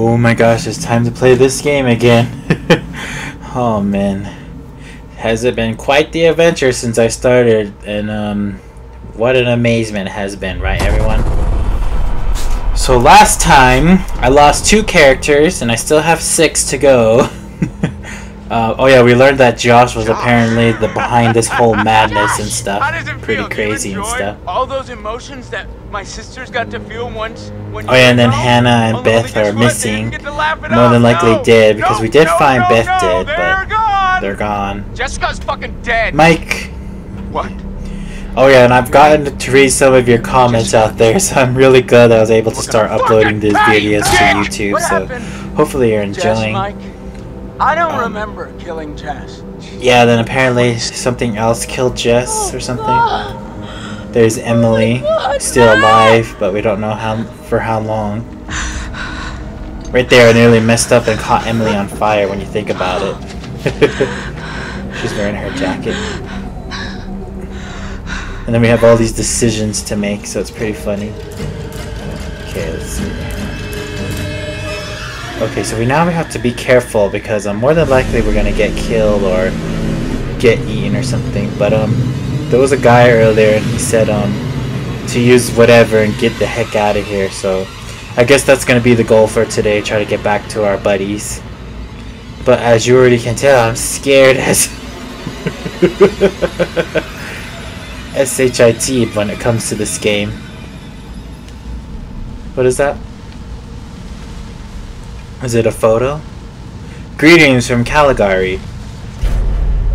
Oh my gosh, it's time to play this game again. oh man. Has it been quite the adventure since I started and um what an amazement has been, right everyone? So last time I lost two characters and I still have six to go. Uh, oh yeah, we learned that Josh was apparently the behind this whole madness and stuff. Pretty crazy and stuff. All those emotions that my sisters got to feel once when Oh yeah, and then Hannah and Beth are missing. More than likely no, dead because no, we did no, find Beth dead, they're but gone. they're gone. Jessica's fucking dead. Mike. What? Oh yeah, and I've gotten to read some of your comments out there, so I'm really glad I was able to start uploading these videos to YouTube. So hopefully you're enjoying. I don't remember killing Jess. Yeah, then apparently something else killed Jess oh, or something. There's Emily, oh still alive, but we don't know how for how long. Right there, I nearly messed up and caught Emily on fire when you think about it. She's wearing her jacket. And then we have all these decisions to make, so it's pretty funny. Okay, let's see. Okay, so we now we have to be careful because um, more than likely we're gonna get killed or get eaten or something. But um, there was a guy earlier and he said um to use whatever and get the heck out of here. So I guess that's gonna be the goal for today. Try to get back to our buddies. But as you already can tell, I'm scared as shit when it comes to this game. What is that? Is it a photo? Greetings from Caligari.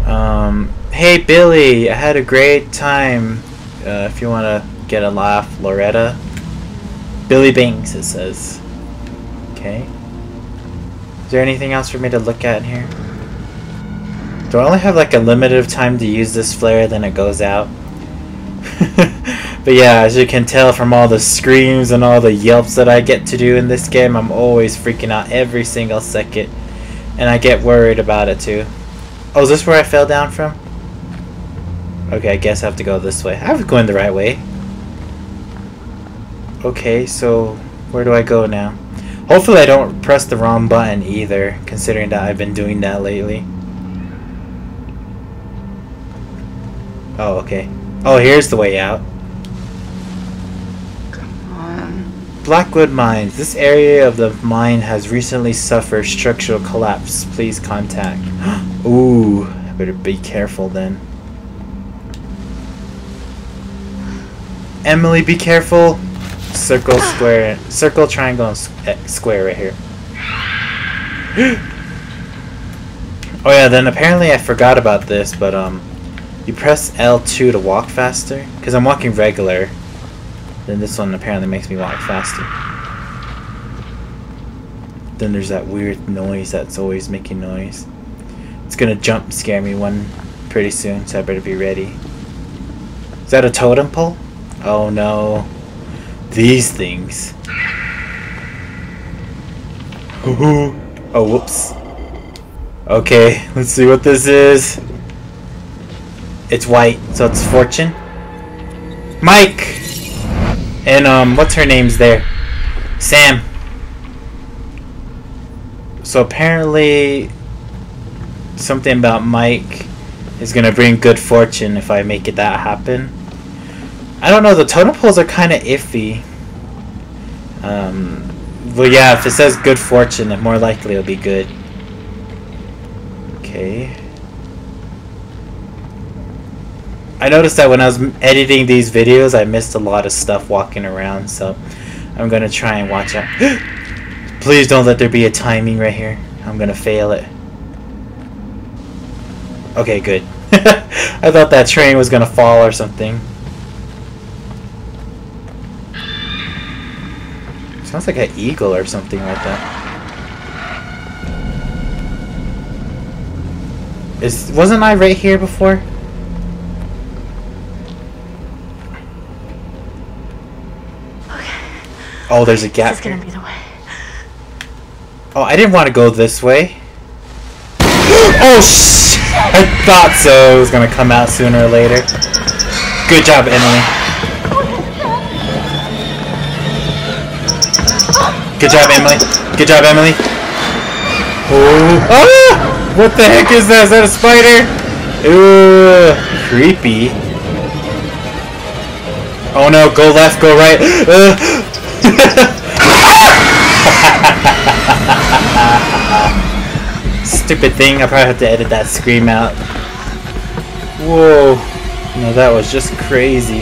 Um, hey Billy, I had a great time. Uh, if you want to get a laugh, Loretta. Billy Banks, it says. Okay. Is there anything else for me to look at here? Do I only have like a limited time to use this flare, then it goes out? but yeah, as you can tell from all the screams and all the yelps that I get to do in this game, I'm always freaking out every single second. And I get worried about it too. Oh, is this where I fell down from? Okay, I guess I have to go this way. I was going the right way. Okay, so where do I go now? Hopefully I don't press the wrong button either, considering that I've been doing that lately. Oh, okay. Oh, here's the way out. Blackwood Mines. This area of the mine has recently suffered structural collapse. Please contact. Ooh, I better be careful then. Emily, be careful. Circle, square, circle, triangle, and eh, square right here. oh yeah, then apparently I forgot about this, but um, you press L2 to walk faster. Cause I'm walking regular. Then this one apparently makes me walk faster. Then there's that weird noise that's always making noise. It's gonna jump scare me one pretty soon, so I better be ready. Is that a totem pole? Oh no. These things. oh, whoops. Okay, let's see what this is. It's white, so it's fortune. Mike! And um, what's her name's there? Sam. So apparently, something about Mike is gonna bring good fortune if I make it that happen. I don't know. The totem poles are kind of iffy. Um, well, yeah. If it says good fortune, then more likely it'll be good. Okay. I noticed that when I was editing these videos, I missed a lot of stuff walking around, so I'm gonna try and watch out. Please don't let there be a timing right here. I'm gonna fail it. Okay, good. I thought that train was gonna fall or something. Sounds like an eagle or something like that. Is wasn't I right here before? Oh, there's a gap This is gonna here. be the way. Oh, I didn't want to go this way. oh, sh! I thought so. It was gonna come out sooner or later. Good job, Emily. Good job, Emily. Good job, Emily. Oh. Ah! What the heck is that? Is that a spider? Ooh. Creepy. Oh no, go left, go right. Stupid thing, I probably have to edit that scream out. Whoa. No, that was just crazy.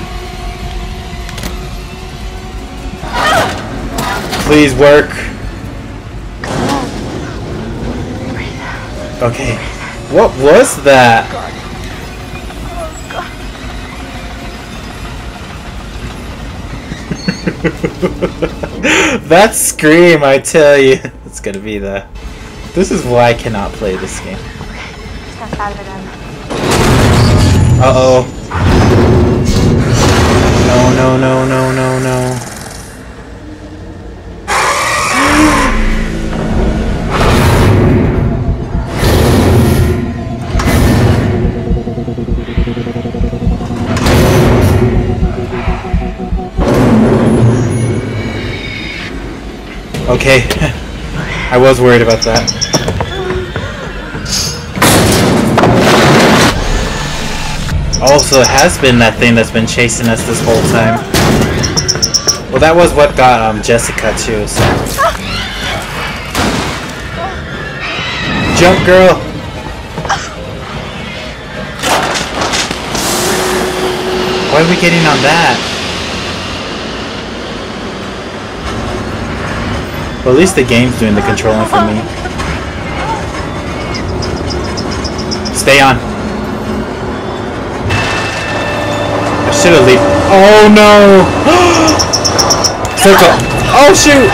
Please work. Okay. What was that? that scream, I tell you. It's gonna be the... This is why I cannot play this game. Uh-oh. No, no, no, no, no, no. Okay. I was worried about that. Also, it has been that thing that's been chasing us this whole time. Well, that was what got um, Jessica too, so... Jump, girl! Why are we getting on that? Well, at least the game's doing the controlling for me. Stay on. I should have leave. Oh no! Circle. Oh shoot!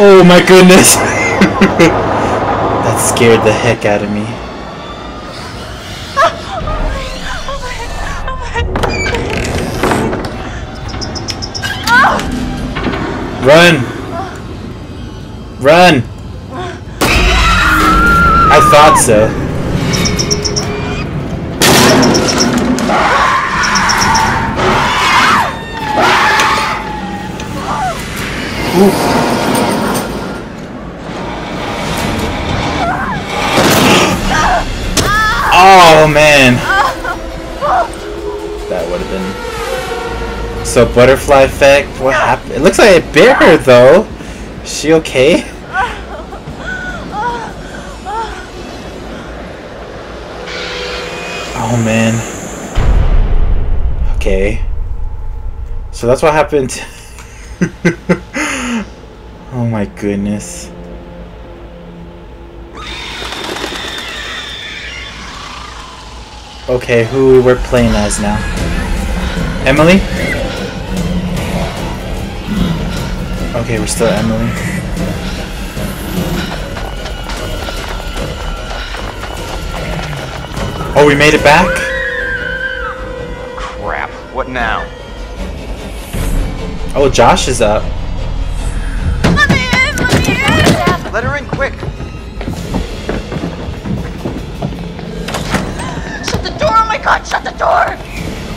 Oh my goodness! that scared the heck out of me. Run! Run! I thought so. Ooh. So butterfly effect, what happened? It looks like it bit her though. Is she okay? Oh man. Okay. So that's what happened. oh my goodness. Okay, who we're playing as now? Emily? Okay, we're still Emily. Oh, we made it back? Crap. What now? Oh, Josh is up. Let me in! Let me in! Let her in quick. Shut the door! Oh my god, shut the door!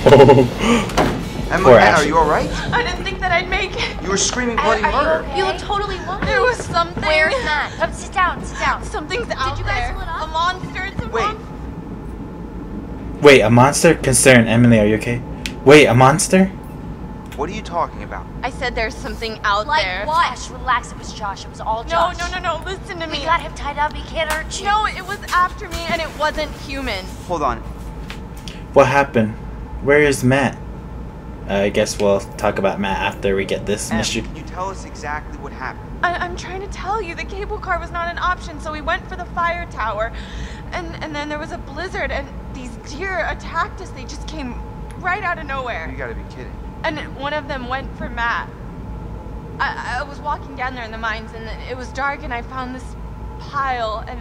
Oh. Emma, Poor Anna, are you alright? I didn't think that I'd make it. You were screaming bloody murder. You look totally lost. There was something. Where's Matt? Come sit down, sit down. Something's out there. Did you guys there. split up? A monster. It's a Wait. mon- Wait, a monster? Concern. Emily, are you okay? Wait, a monster? What are you talking about? I said there's something out Like there. what? Josh, relax. It was Josh. It was all Josh. No, no, no, no. Listen to me. We got him tied up. He can't hurt you. No, it was after me and it wasn't human. Hold on. What happened? Where is Matt? I guess we'll talk about Matt after we get this Em, mystery. can you tell us exactly what happened? I- I'm trying to tell you, the cable car was not an option, so we went for the fire tower. And, and then there was a blizzard, and these deer attacked us. They just came right out of nowhere. You gotta be kidding. And one of them went for Matt. I, I was walking down there in the mines, and it was dark, and I found this pile, and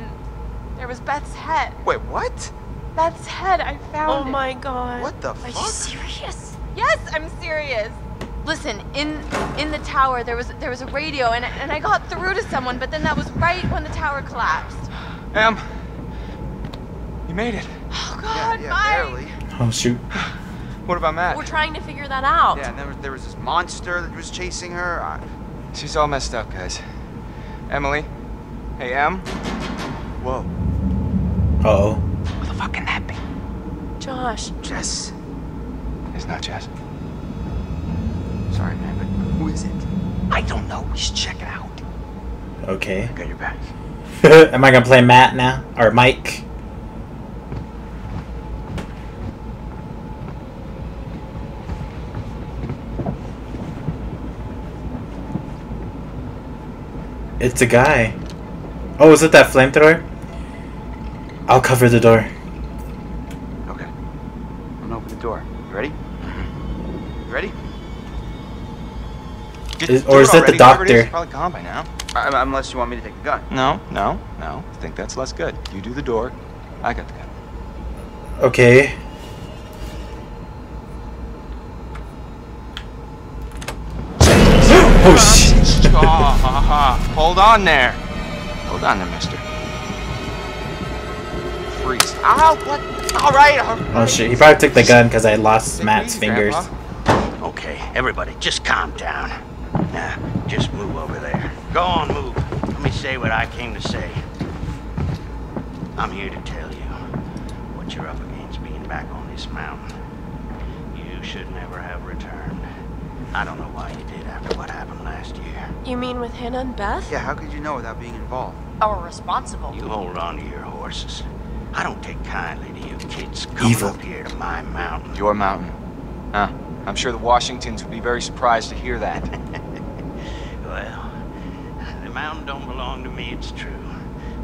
there was Beth's head. Wait, what? Beth's head, I found Oh it. my god. What the Are you serious? Yes, I'm serious. Listen, in in the tower there was there was a radio and and I got through to someone, but then that was right when the tower collapsed. Em, you made it. Oh God, yeah, Mike. barely. Oh shoot. What about Matt? We're trying to figure that out. Yeah, and then there was this monster that was chasing her. I... She's all messed up, guys. Emily? Hey, Em? Whoa. Uh oh. Who the fuck can that be? Josh, Jess. It's not Jess. Sorry, man, but who is it? I don't know. We should check it out. Okay. I got your back. Am I gonna play Matt now or Mike? It's a guy. Oh, is it that flamethrower? I'll cover the door. Get Is- or is it the already, whoever doctor? is, Probably gone by now. I- unless you want me to take the gun. No, no, no. I think that's less good. You do the door. I got the gun. Okay. oh shit. Hold on there. Hold on there, mister. Freeze. Ow, what? All right, all right. Oh shit. He probably took the gun because I lost Matt's fingers. Grandpa. Okay, everybody, just calm down. Now, just move over there. Go on, move. Let me say what I came to say. I'm here to tell you what you're up against being back on this mountain. You should never have returned. I don't know why you did after what happened last year. you mean with Hannah and Beth? Yeah, how could you know without being involved? Or responsible. You hold on to your horses. I don't take kindly to you kids coming Evil. up here to my mountain. Your mountain. Huh. I'm sure the Washingtons would be very surprised to hear that. Well, the mountain don't belong to me, it's true.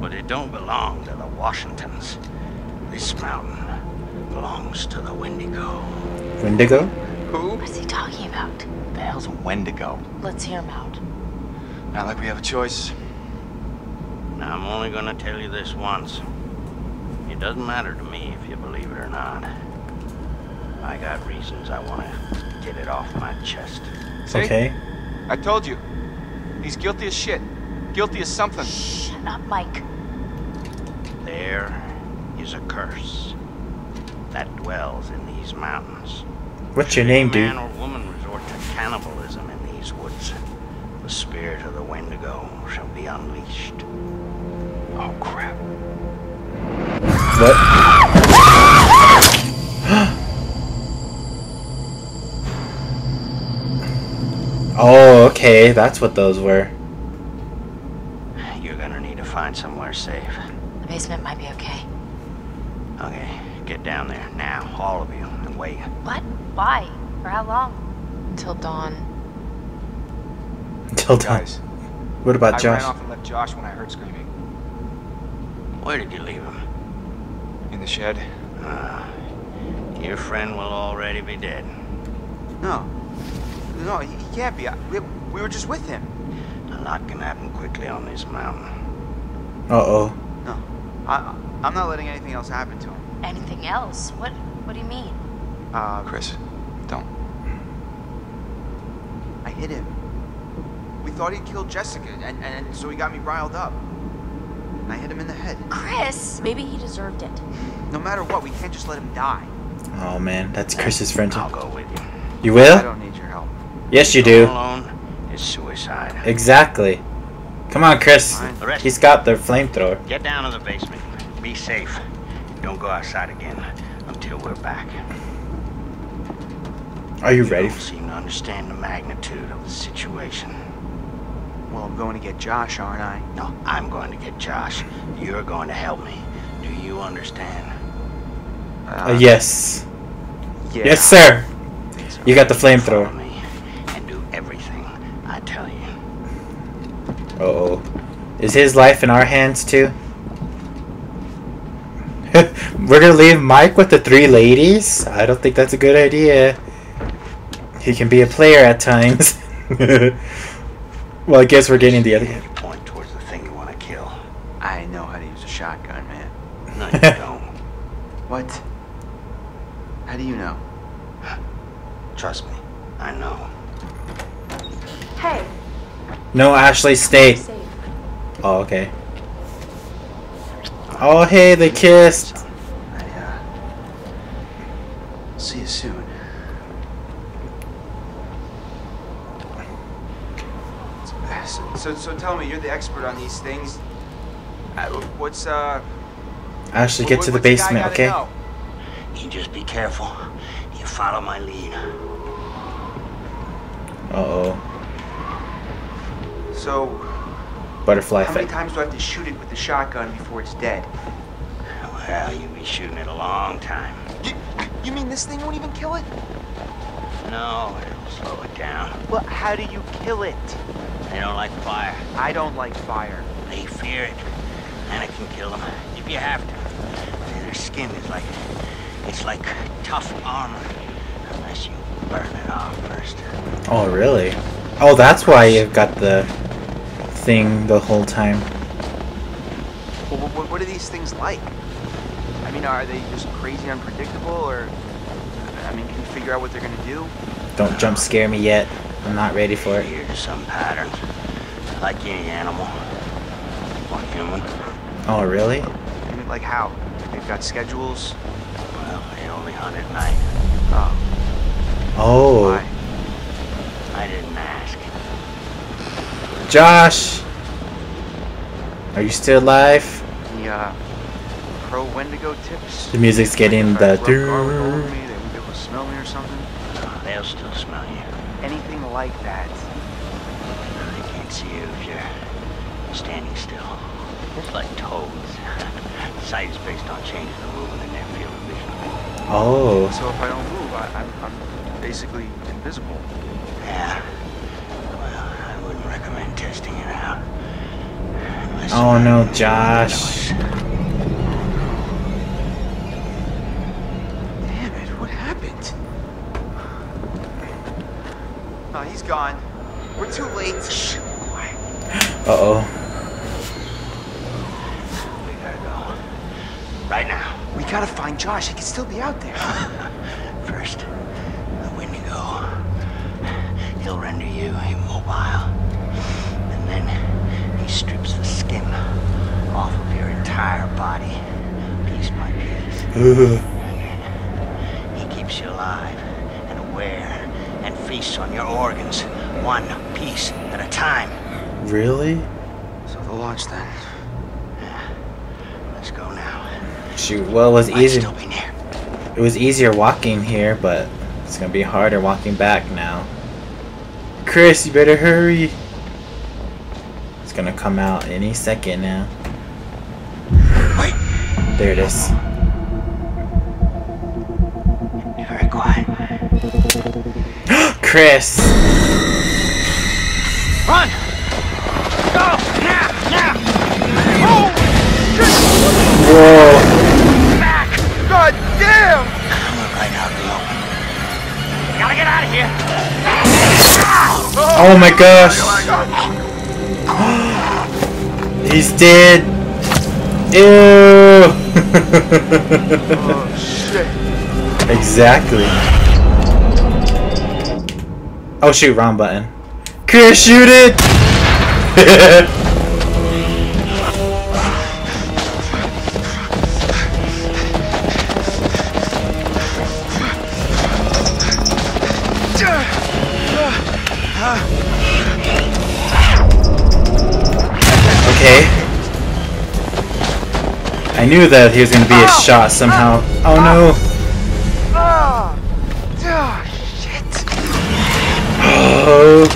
But it don't belong to the Washingtons. This mountain belongs to the Wendigo. Wendigo? Who? What's he talking about? The hell's a Wendigo? Let's hear him out. Not like we have a choice. Now, I'm only gonna tell you this once. It doesn't matter to me if you believe it or not. I got reasons I wanna get it off my chest. See? Okay. I told you. He's guilty as shit. Guilty as something. Shut up, Mike. There is a curse that dwells in these mountains. What's your name, any dude? man or woman resort to cannibalism in these woods, the spirit of the Wendigo shall be unleashed. Oh, crap. What? Okay. That's what those were. You're gonna need to find somewhere safe. The basement might be okay. Okay, get down there now, all of you, and wait. What? Why? For how long? Until dawn. Until dawn. Guys, What about I Josh? ran off and left Josh when I heard screaming. Where did you leave him? In the shed? Uh, your friend will already be dead. No. No, he, he can't be. I, we, we were just with him. A lot can happen quickly on this mountain. Uh oh. No. I, I'm not letting anything else happen to him. Anything else? What? What do you mean? Uh, Chris, don't. I hit him. We thought he'd killed Jessica, and, and so he got me riled up. And I hit him in the head. Chris! Maybe he deserved it. No matter what, we can't just let him die. Oh man, that's Chris's friend. I'll go with you. You will? I will? don't need your help. Yes, you do. Alone is suicide. Exactly. Come on, Chris. Fine. He's got the flamethrower. Get down to the basement. Be safe. Don't go outside again until we're back. Are you ready? don't seem to understand the magnitude of the situation. Well, I'm going to get Josh, aren't I? No, I'm going to get Josh. You're going to help me. Do you understand? Uh, yes. Yeah. Yes, sir. You got the Follow flamethrower. Uh oh. Is his life in our hands too? We're gonna leave Mike with the three ladies? I don't think that's a good idea. He can be a player at times. well, I guess we're getting the other. You point towards the thing you want to kill. I know how to use a shotgun, man. No, you don't. What? How do you know? Trust me, No, Ashley, stay. Oh, okay. Oh, hey, they kissed. See you soon. So, so, tell me, you're the expert on these things. Uh, what's, uh... Ashley, get to the basement, okay? You just be careful. You follow my lead. So, Butterfly how many times do I have to shoot it with the shotgun before it's dead? Well, you'll be shooting it a long time. You, you mean this thing won't even kill it? No, it'll slow it down. Well, how do you kill it? They don't like fire. I don't like fire. They fear it. And it can kill them if you have to. Their skin is like it's like tough armor. Unless you burn it off first. Oh, really? Oh, that's why you've got the thing the whole time. Well, what, what are these things like? I mean, are they just crazy unpredictable, or I mean, can you figure out what they're gonna do? Don't jump scare me yet. I'm not ready for it. Adhere to some patterns. Like any animal. Or human. Oh, really? I mean, like how? They've got schedules. Well, they only hunt at night. Oh, why? I didn't ask. Josh! Are you still alive? The uh, pro Wendigo tips. The music's getting the. broke arm with over me, they wouldn't be able to smell me or something. They'll still smell you. Anything like that. They can't see you if you're standing still. It's like toads. Sight is based on changes in movement in their field of vision. Oh, So if I don't move, I, I'm, I'm basically invisible. Yeah. Well, I wouldn't recommend testing it out. Unless oh no, Josh. Damn it, what happened? Oh, he's gone. We're too late. Shh, quiet. Uh oh. We gotta go. Right now. We gotta find Josh. He could still be out there. First, the Wendigo. He'll render you immobile. And then he strips the skin off of your entire body, piece by piece. He keeps you alive and aware and feasts on your organs, one piece at a time. Really? So the launch then. Yeah. Let's go now. Shoot. Well, it was Might easy. still be near. It was easier walking here, but it's gonna be harder walking back now. Chris, you better hurry. It's gonna come out any second now. Wait, There it is. be very quiet. Chris! Run! Go! Now! Now! Whoa! Back! God damn! I'm right out in the open. Gotta get out of here! Oh my gosh! Oh He's dead! Ew! Oh shit. exactly. Oh shoot, wrong button. Chris, shoot it! I knew that he was gonna be a shot somehow. Oh no. Ah! Ah, shit. Oh.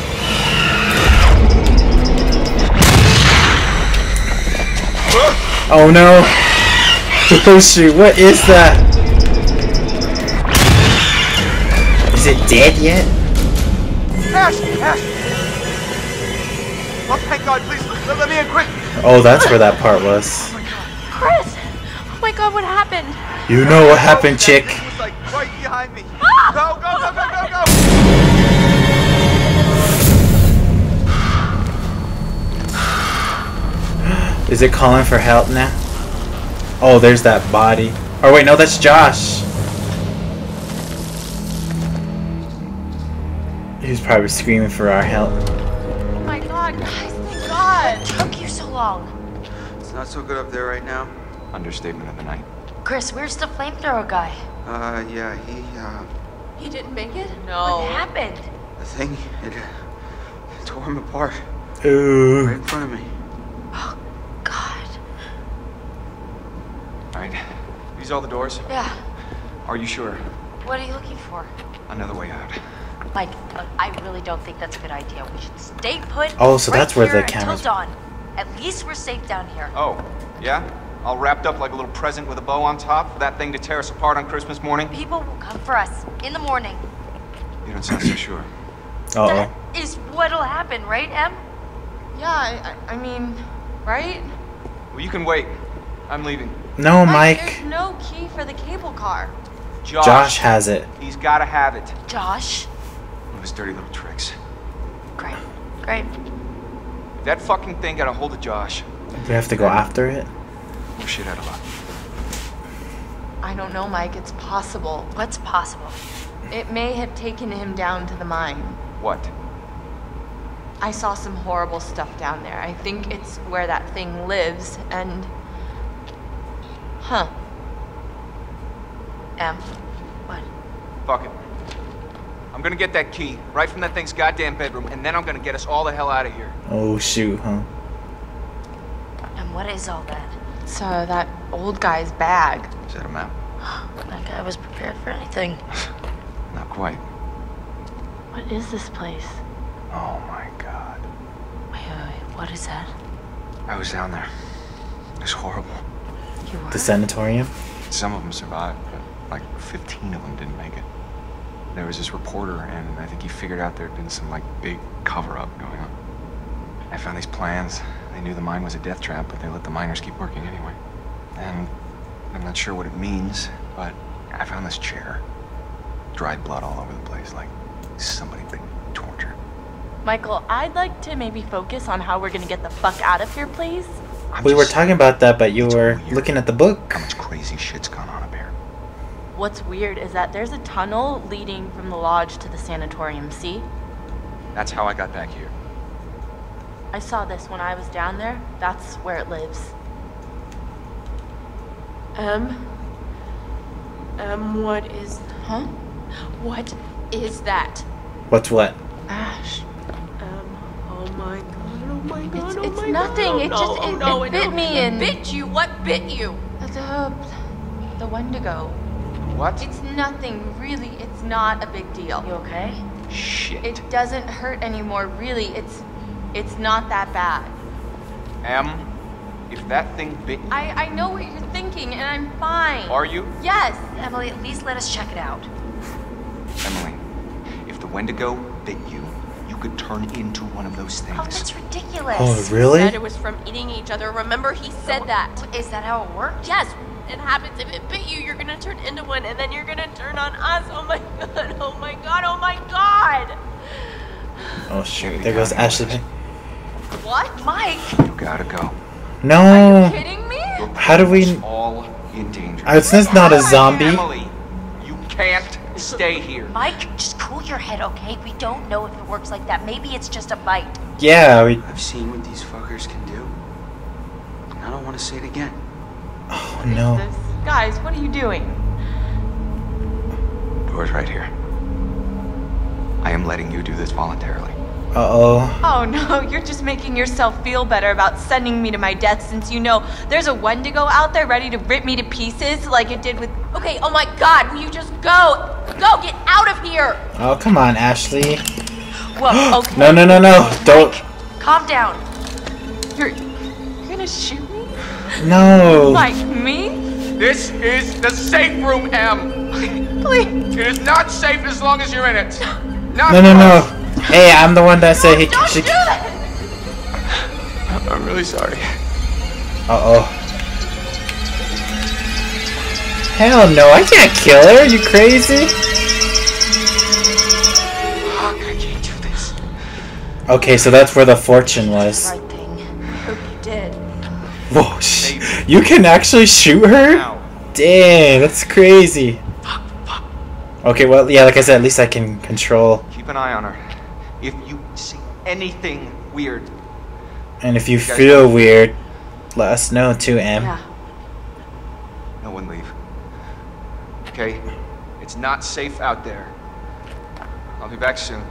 Oh no. Oh shoot, what is that? Is it dead yet? Ash! Ash! Oh, thank God, please, let, let me in quick! Oh, that's where that part was. You know what happened, chick. Like right behind me. Ah! Go, go, go, go, go, go! Is it calling for help now? Oh, there's that body. Oh wait, no, that's Josh. He's probably screaming for our help. Oh my god, guys, thank god! Took you so long. It's not so good up there right now. Understatement of the night. Chris, where's the flamethrower guy? Uh, yeah, he, uh, He didn't make it? No. What happened? the thing, it, it tore him apart. Ooh. Right in front of me. Oh, God. All right. These all the doors? Yeah. Are you sure? What are you looking for? Another way out. Mike, look, I really don't think that's a good idea. We should stay put. Oh, so right that's where the here until cameras- dawn. At least we're safe down here. Oh, yeah? All wrapped up like a little present with a bow on top for that thing to tear us apart on Christmas morning? People will come for us in the morning. You don't sound so sure. Uh-oh. is what'll happen, right, Em? Yeah, I, I I mean, right? Well, you can wait. I'm leaving. No, Mike. There's no key for the cable car. Josh. Josh has it. He's gotta have it. Josh? One of his dirty little tricks. Great. Great. If that fucking thing got a hold of Josh, We have to go after it. We're shit out of luck. I don't know, Mike. It's possible. What's possible? It may have taken him down to the mine. What? I saw some horrible stuff down there. I think it's where that thing lives, and. Huh. Em? What? Fuck it. I'm gonna get that key right from that thing's goddamn bedroom, and then I'm gonna get us all the hell out of here. Oh shoot, huh? And what is all that? It's uh, that old guy's bag. Set him out. That guy was prepared for anything. Not quite. What is this place? Oh my god. Wait, wait, wait. What is that? I was down there. It was horrible. You were? The sanatorium. Some of them survived, but like 15 of them didn't make it. There was this reporter, and I think he figured out there had been some like big cover-up going on. I found these plans. They knew the mine was a death trap, but they let the miners keep working anyway. And I'm not sure what it means, but I found this chair. Dried blood all over the place, like somebody been tortured. Michael, I'd like to maybe focus on how we're gonna get the fuck out of here, please. I'm We were talking about that, but you were weird. looking at the book. How much crazy shit's gone on up here? What's weird is that there's a tunnel leading from the lodge to the sanatorium, see? That's how I got back here. I saw this when I was down there. That's where it lives. Um. Um, what is. Huh? What is that? What's what? Ash. Um, oh my god, oh my god, It's- oh it's my nothing, god. oh it no, just- oh it- no, it no. bit me It and- bit you? What bit you? The, the Wendigo. What? It's nothing, really. It's not a big deal. You okay? Shit. It doesn't hurt anymore, really. It's, it's not that bad. Em, if that thing bit you, I, I know what you're thinking, and I'm fine. are you? Yes. Emily, at least let us check it out. Emily, if the Wendigo bit you, you could turn into one of those things. Oh, that's ridiculous. Oh, Said really? it was from eating each other. Remember, he said that. Is that how it worked? Yes, it happens. If it bit you, you're gonna turn into one, and then you're gonna turn on us. Oh my god, oh my god, oh my god! Oh shoot! There goes Ashley. What? Mike! You gotta go. No. Are you kidding me? How do we- brother's all in danger. Uh, It's just not a zombie. Emily, you can't stay here. Mike, just cool your head, okay? We don't know if it works like that. Maybe it's just a bite. Yeah. We. I've seen what these fuckers can do. And I don't want to say it again. Oh no. This- Guys, what are you doing? Door's right here. I am letting you do this voluntarily. Uh oh. No, you're just making yourself feel better about sending me to my death since you know there's a Wendigo out there ready to rip me to pieces like it did with. Okay, oh my god, will you just go? Go, get out of here! Oh come on, Ashley. Whoa, okay. No no no no! Don't. Calm down. You're, you're gonna shoot me? No. Like me? This is the safe room, Em. Please. It is not safe as long as you're in it. Not No no for no. Us. Hey, I'm the one that said he Don't should. do that! I'm really sorry. Uh oh. Hell no! I can't kill her. You crazy? Fuck, I can't do this. Okay, so that's where the fortune was. Right thing. Hope you did. Whoa, sh- you can actually shoot her? Now, Dang, that's crazy. Okay, well, yeah, like I said, at least I can control. keep an eye on her. If you see anything weird, And if you feel weird, let us know too, Em. Yeah. no one leave. Okay? It's not safe out there. I'll be back soon.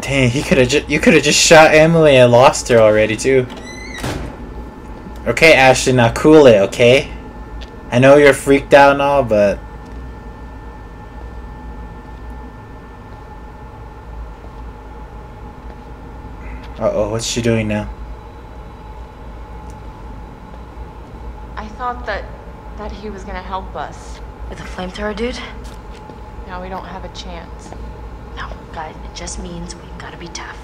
Dang, he could have just you could have just shot Emily and lost her already too. Okay, Ashley, now cool it, okay? I know you're freaked out and all, but Uh oh, what's she doing now? I thought that that he was gonna help us. With a flamethrower, dude? Now we don't have a chance. No, guys, it just means we've got to be tough.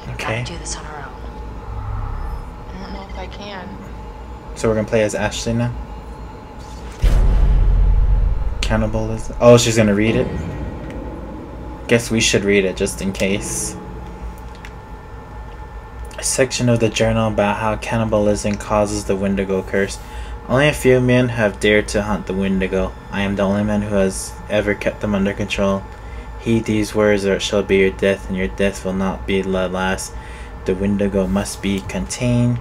We've Okay. got to do this on our own. I don't know if I can. So we're gonna play as Ashley now? Cannibalism. Oh, she's gonna read it? Guess we should read it just in case. A section of the journal about how cannibalism causes the Wendigo curse. Only a few men have dared to hunt the Wendigo. I am the only man who has ever kept them under control. Heed these words, or it shall be your death, and your death will not be the last. The Wendigo must be contained.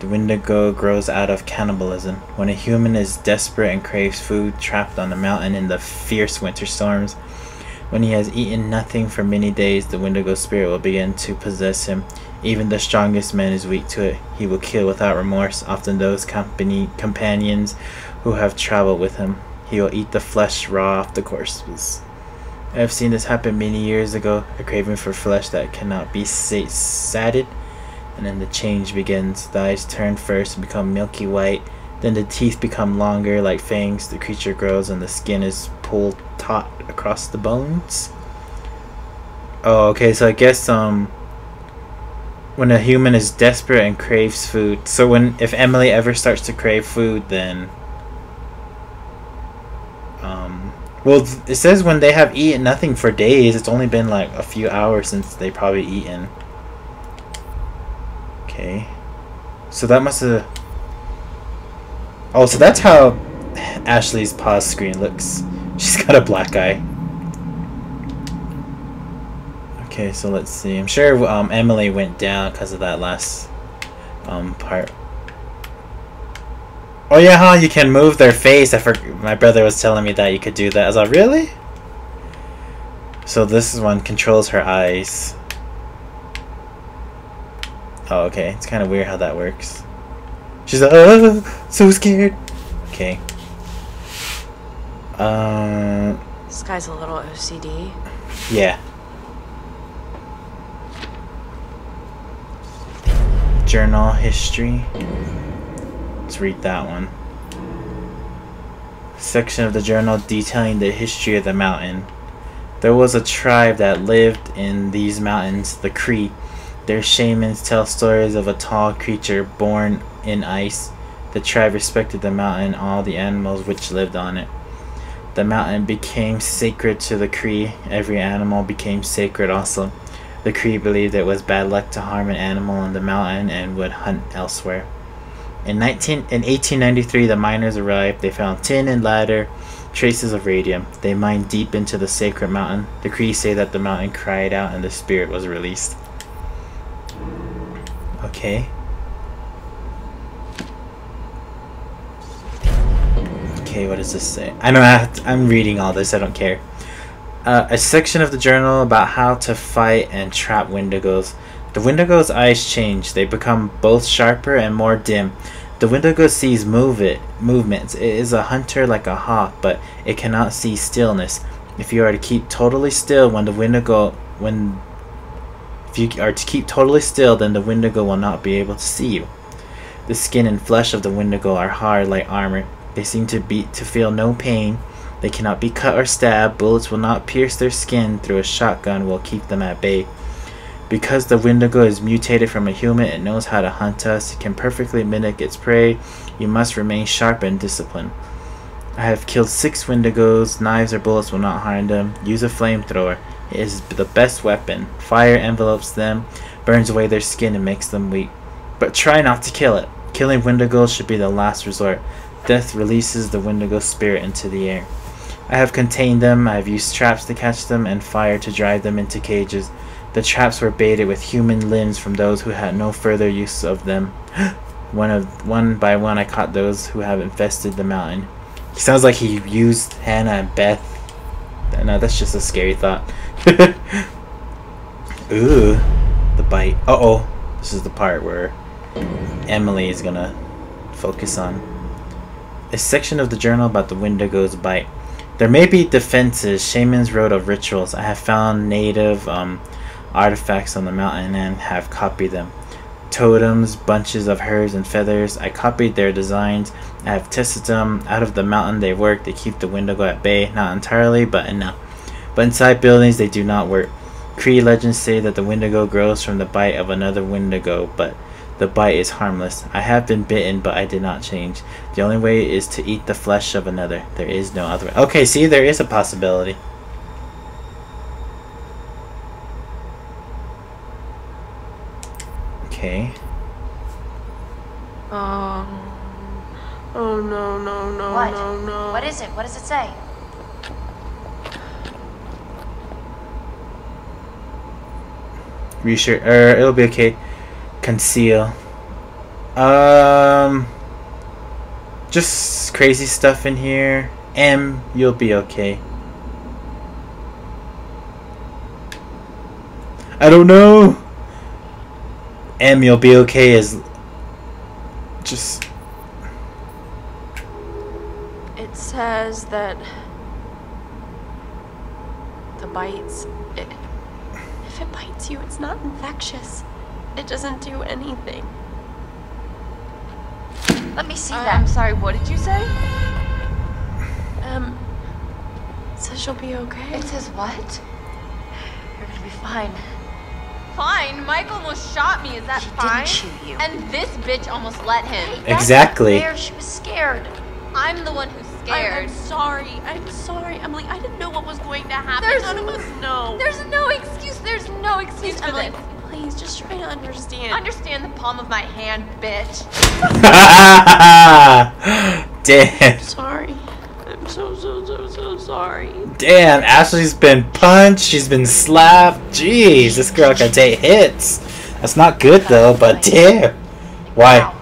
The Wendigo grows out of cannibalism. When a human is desperate and craves food, trapped on a mountain in the fierce winter storms, when he has eaten nothing for many days, the Wendigo spirit will begin to possess him. Even the strongest man is weak to it. He will kill without remorse, often those company companions who have traveled with him. He will eat the flesh raw off the corpses. I have seen this happen many years ago, a craving for flesh that cannot be sa- sated and then the change begins. The eyes turn first and become milky white, then the teeth become longer like fangs. The creature grows and the skin is pulled taut across the bones. Oh, okay, so I guess um when a human is desperate and craves food. So when if Emily ever starts to crave food then um well it says when they have eaten nothing for days, it's only been like a few hours since they probably eaten. Okay. So that must have. Oh, so that's how Ashley's pause screen looks. She's got a black eye. Okay, so let's see. I'm sure um, Emily went down because of that last um, part. Oh yeah, huh? You can move their face. I for my brother was telling me that you could do that. I was like, really? So this is one controls her eyes. Oh, okay. It's kind of weird how that works. She's like, oh, so scared. Okay. Uh, This guy's a little OCD. yeah. Journal history. Let's read that one. Section of the journal detailing the history of the mountain. There was a tribe that lived in these mountains, the Cree. Their shamans tell stories of a tall creature born in ice. The tribe respected the mountain and all the animals which lived on it. The mountain became sacred to the Cree. Every animal became sacred also. The Cree believed it was bad luck to harm an animal on the mountain and would hunt elsewhere. In 19 in 1893, the miners arrived. They found tin and ladder, traces of radium. They mined deep into the sacred mountain. The Cree say that the mountain cried out and the spirit was released. Okay. Okay, what does this say? I know I to- I'm reading all this. I don't care. Uh, a section of the journal about how to fight and trap Wendigos. The Wendigo's eyes change. They become both sharper and more dim. The Wendigo sees move it, movements. It is a hunter like a hawk, but it cannot see stillness. If you are to keep totally still when the Wendigo when if you are to keep totally still, then the Wendigo will not be able to see you. The skin and flesh of the Wendigo are hard like armor. They seem to be to feel no pain. They cannot be cut or stabbed. Bullets will not pierce their skin through a shotgun will keep them at bay. Because the Wendigo is mutated from a human, it knows how to hunt us. It can perfectly mimic its prey. You must remain sharp and disciplined. I have killed six Wendigos. Knives or bullets will not harm them. Use a flamethrower. It is the best weapon. Fire envelopes them, burns away their skin, and makes them weak. But try not to kill it. Killing Wendigos should be the last resort. Death releases the Wendigo spirit into the air. I have contained them. I have used traps to catch them and fire to drive them into cages. The traps were baited with human limbs from those who had no further use of them. one of one by one, I caught those who have infested the mountain. He sounds like he used Hannah and Beth. No, that's just a scary thought. Ooh, the bite. Uh oh. This is the part where Emily is gonna focus on. A section of the journal about the Wendigo's bite. There may be defenses. Shamans wrote of rituals. I have found native um, artifacts on the mountain and have copied them. Totems, bunches of herbs and feathers. I copied their designs. I have tested them. Out of the mountain they work. They keep the Wendigo at bay. Not entirely, but enough. But inside buildings they do not work. Cree legends say that the Wendigo grows from the bite of another Wendigo, but the bite is harmless. I have been bitten, but I did not change. The only way is to eat the flesh of another. There is no other way. Okay, see, there is a possibility. Okay. Um. Oh no no no What? no no. What is it? What does it say? Reassure, er, it'll be okay. Conceal. Um, just crazy stuff in here. M, you'll be okay. I don't know. M, you'll be okay is just It says that the bites. It, if it bites you, it's not infectious. It doesn't do anything. Let me see Uh, that. I'm sorry, what did you say? Um. it Says you'll be okay. It says what? You're gonna be fine. Fine. Mike almost shot me. Is that He didn't fine? shoot you. And this bitch almost let him. That's not Exactly. fair. She was scared. I'm the one who's I- scared. I'm sorry. I'm sorry, Emily. I didn't know what was going to happen. There's None of us know. There's no excuse. There's no excuse Please, for Emily. this. Please, just try to understand. Understand the palm of my hand, bitch. Damn. sorry. I'm so so so so sorry. Damn, Ashley's been punched, she's been slapped. Jeez, this girl can take hits. That's not good though, but damn. Why? Wow.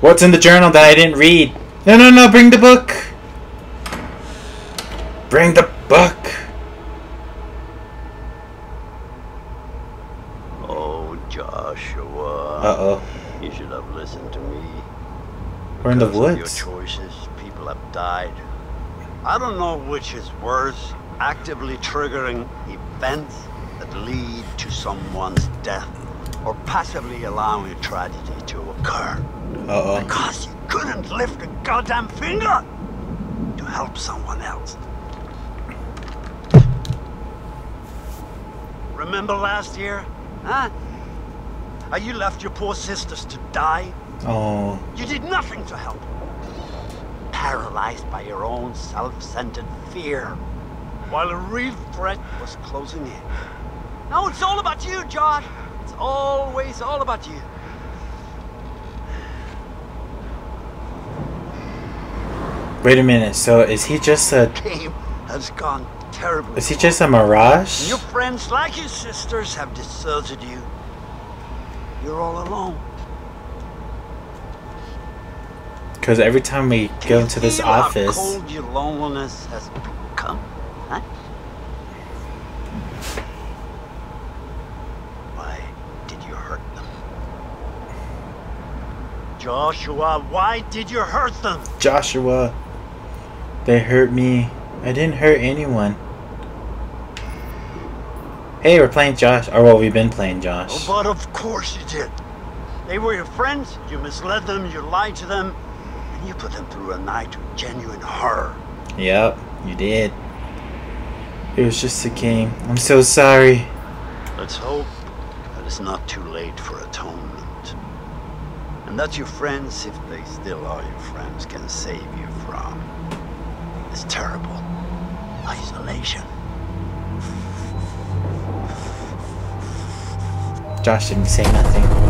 What's in the journal that I didn't read? No, no, no, bring the book. Bring the book. Oh, Joshua. Uh oh. You should have listened to me. We're in the woods. Your choices, people have died. I don't know which is worse, actively triggering events that lead to someone's death, or passively allowing a tragedy to occur. Uh oh. Because you couldn't lift a goddamn finger to help someone else. Remember last year? Huh? You left your poor sisters to die? Oh. You did nothing to help. Paralyzed by your own self-centered fear, while a real threat was closing in. Now it's all about you, Josh. It's always all about you. Wait a minute. So is he just a? Game has gone terribly. Is he just a mirage? Your friends, like your sisters, have deserted you. You're all alone. Because every time we Can go into this feel how office, cold your loneliness has become, huh? Why did you hurt them? Joshua, why did you hurt them? Joshua, they hurt me. I didn't hurt anyone. Hey, we're playing Josh. Or well, we've been playing Josh. Oh, but of course you did. They were your friends, you misled them, you lied to them, and you put them through a night of genuine horror. Yep, you did. It was just a game. I'm so sorry. Let's hope that it's not too late for atonement. And that your friends, if they still are your friends, can save you from this terrible isolation. Josh didn't say nothing.